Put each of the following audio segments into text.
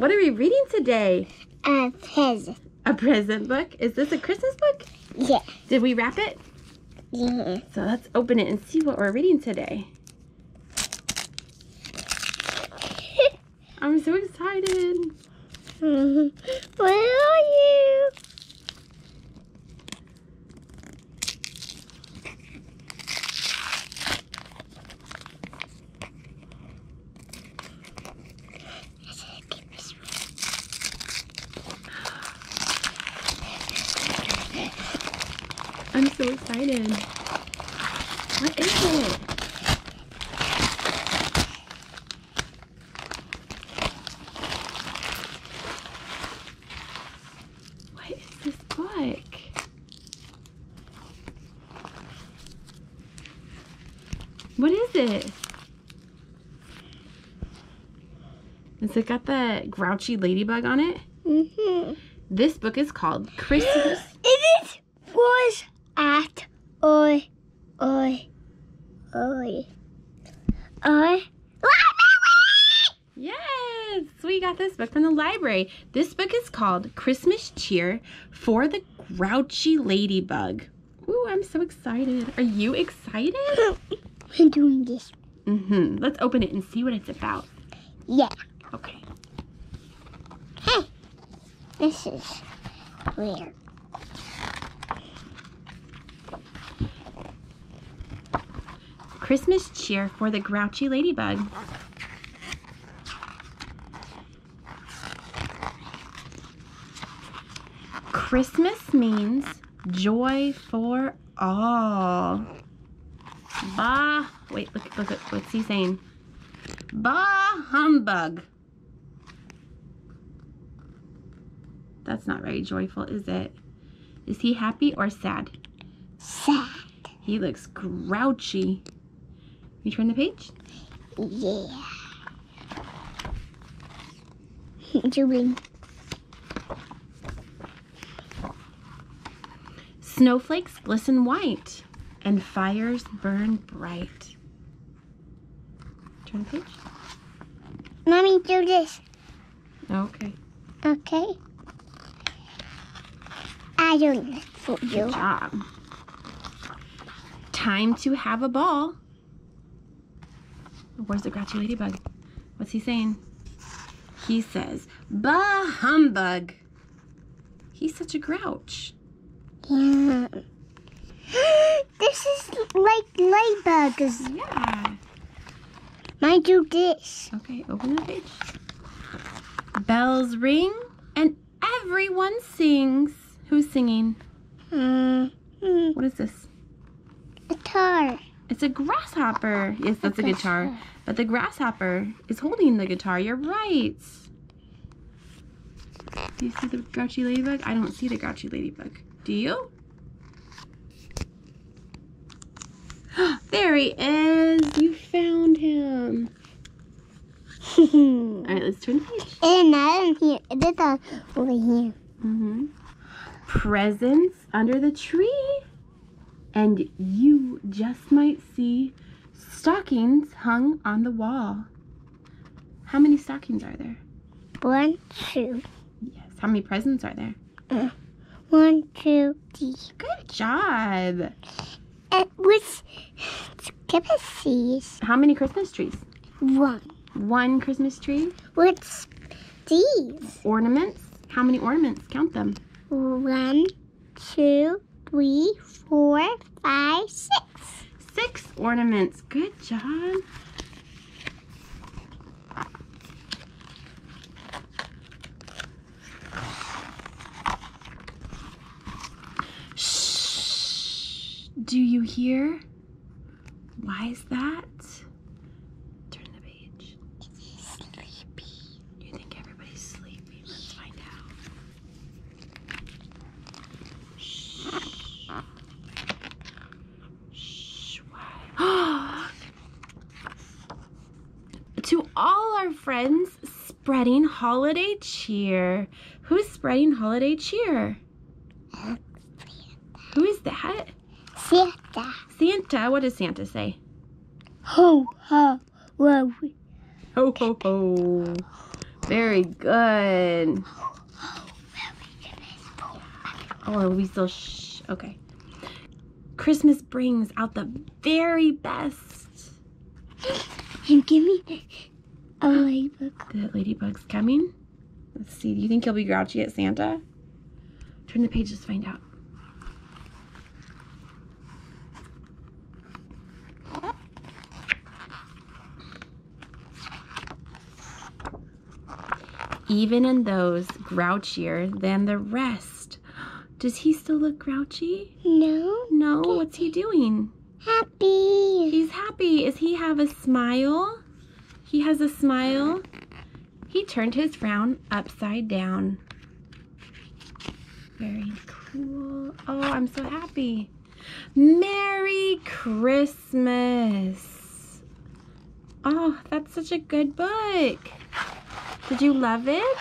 What are we reading today? A present. A present book? Is this a Christmas book? Yeah. Did we wrap it? Yeah. So let's open it and see what we're reading today. I'm so excited. Where are you? I'm so excited. What is it? What is this book? What is it? Has it got the grouchy ladybug on it? Mm-hmm. This book is called Christmas. Is it was at oi oi oi oi Yes, we got this book from the library. This book is called Christmas Cheer for the Grouchy Ladybug. Ooh, I'm so excited. Are you excited? I'm doing this. Mm-hmm. Let's open it and see what it's about. Yeah. Okay. Hey. This is weird. Christmas Cheer for the Grouchy Ladybug. Christmas means joy for all. Bah, wait, look, look, at what's he saying? Bah humbug. That's not very joyful, is it? Is he happy or sad? Sad. He looks grouchy. You turn the page? Yeah. doing. Snowflakes glisten white and fires burn bright. Turn the page. Mommy, do this. Okay. Okay. I this for you. Good job. Time to have a ball. Where's the grouchy ladybug? What's he saying? He says, Bah humbug. He's such a grouch. Yeah. this is like ladybugs. Yeah. Mine do this. Okay, open the page. Bells ring and everyone sings. Who's singing? Mm, What is this? guitar. It's a grasshopper. Yes, that's a guitar. But the grasshopper is holding the guitar. You're right. Do you see the grouchy ladybug? I don't see the grouchy ladybug. Do you? there he is. You found him. All right, let's turn the page. I'm here. This is over here. Mm-hmm. Presents under the tree. And you just might see stockings hung on the wall. How many stockings are there? One, two. Yes. How many presents are there? Uh, one, two, three. Good job. And which species? How many Christmas trees? One. One Christmas tree. What's these? Ornaments. How many ornaments? Count them. One, two, three, four, five, six. Six ornaments. Good job. Shh. Do you hear? Why is that? Turn the page. Sleepy. You think everybody's sleepy? Let's find out. Shh. Shh. Why? to all our friends spreading holiday cheer. Who's spreading holiday cheer? Who is that? Santa. Santa. What does Santa say? Ho, ho, whoa. Ho, ho, ho. Very good. Oh, we still shh? Okay. Christmas brings out the very best. And give me a ladybug. The ladybug's coming. Let's see. Do you think he'll be grouchy at Santa? Turn the pages, find out. Even in those grouchier than the rest. Does he still look grouchy? No. No. What's he doing? Happy. He's happy. Does he have a smile? He has a smile. He turned his frown upside down. Very cool. Oh, I'm so happy. Merry Christmas. Oh, that's such a good book. Did you love it?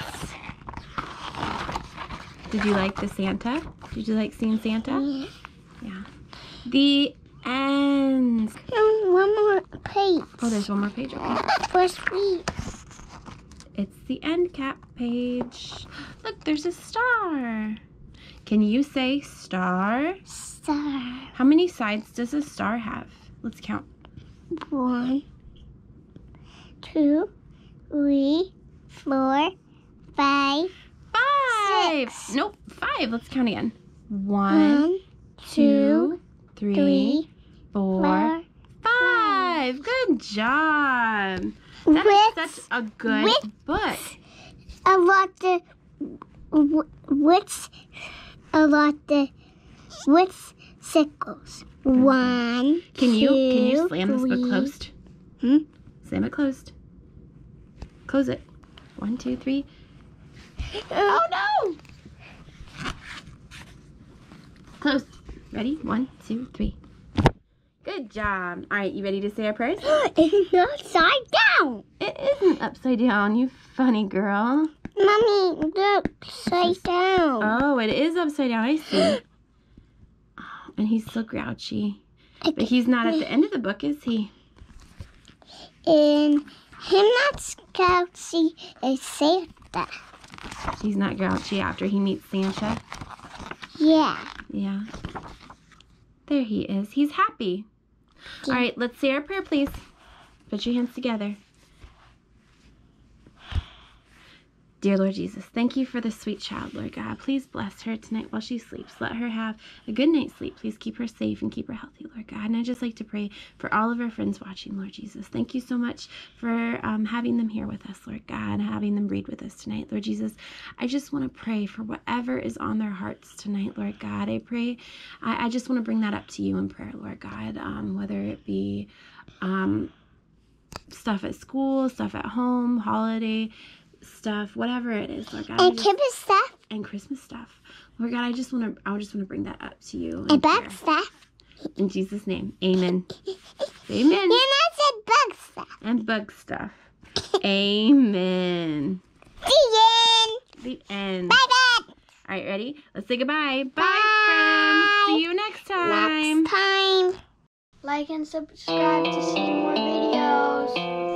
Did you like the Santa? Did you like seeing Santa? Yeah. The And one more page. Oh, there's one more page. Okay. For sweet. It's the end cap page. Look, there's a star. Can you say star? Star. How many sides does a star have? Let's count. One, two, three, four, five, Five. Six. Nope, five. Let's count again. One, one, two, three, three, four, four. five. Good job. That is With such a good with- book. a lot of wh- which a lot of with sickles. One. Can you can you slam this book closed? Hmm? Slam it closed. Close it. One, two, three. Oh no! Close. Ready? One, two, three. Good job. All right, you ready to say our prayers? it's upside down. It isn't upside down, you funny girl. Mommy, look, upside down. Oh, it is upside down. I see. Oh, and he's so grouchy. But he's not at the end of the book, is he? And him not grouchy is Santa. He's not grouchy after he meets Santa. Yeah. Yeah. There he is. He's happy. All right, let's say our prayer, please. Put your hands together. Dear Lord Jesus, thank you for the sweet child, Lord God. Please bless her tonight while she sleeps. Let her have a good night's sleep. Please keep her safe and keep her healthy, Lord God. And I just like to pray for all of our friends watching, Lord Jesus. Thank you so much for um, having them here with us, Lord God, having them read with us tonight, Lord Jesus. I just want to pray for whatever is on their hearts tonight, Lord God. I pray, I, I just want to bring that up to you in prayer, Lord God, um, whether it be um, stuff at school, stuff at home, holiday stuff, whatever it is, Lord God. And just- Kibble stuff and Christmas stuff. Lord God, I just want to, I just want to bring that up to you. in and bug prayer. stuff. In Jesus' name, Amen. You Amen. not said bug stuff. And bug stuff. Amen. The end. The end. Bye bye. All right, ready? Let's say goodbye. Bye, Bye. friends. See you next time. Next time. Like and subscribe to see more videos.